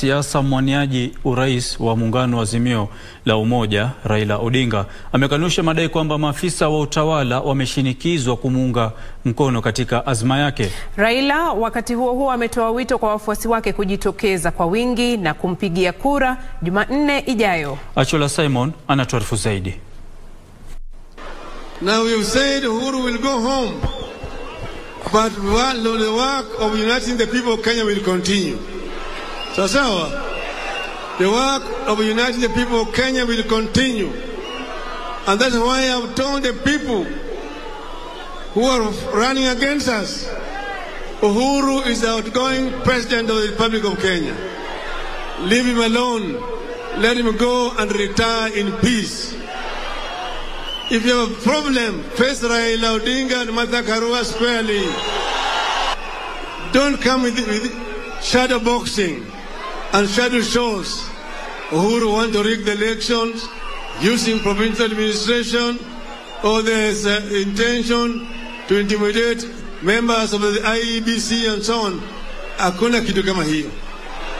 siasa mwaniaji urais wa muungano wa Azimio la Umoja Raila Odinga amekanusha madai kwamba maafisa wa utawala wameshinikizwa kumuunga mkono katika azma yake. Raila wakati huo huo ametoa wito kwa wafuasi wake kujitokeza kwa wingi na kumpigia kura Jumanne ijayo. Achola Simon anatuarifu zaidi. Now you said Uhuru will go home, but the work of uniting the people of Kenya will continue. So, the work of uniting the people of Kenya will continue. And that's why I've told the people who are running against us, Uhuru is the outgoing president of the Republic of Kenya. Leave him alone. Let him go and retire in peace. If you have a problem, face Raila Odinga and Martha Karua squarely. Don't come with, with shadow boxing and shadow shows. who want to rig the elections using provincial administration or there's uh, intention to intimidate members of the IEBC and so on. Hakuna kitu kama hiyo.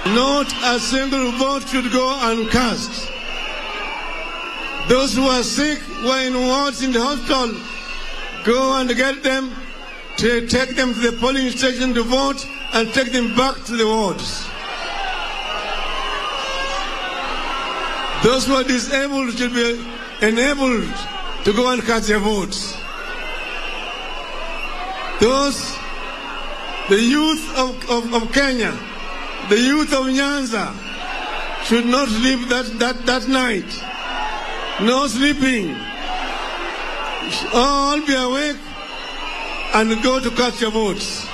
Not a single vote should go uncast. Those who are sick, who are in wards in the hospital, go and get them, to take them to the polling station to vote and take them back to the wards. Those who are disabled should be enabled to go and cast their votes. Those, the youth of, of, of Kenya, the youth of Nyanza, should not sleep that, that, that night. No sleeping. All be awake and go to cast your votes.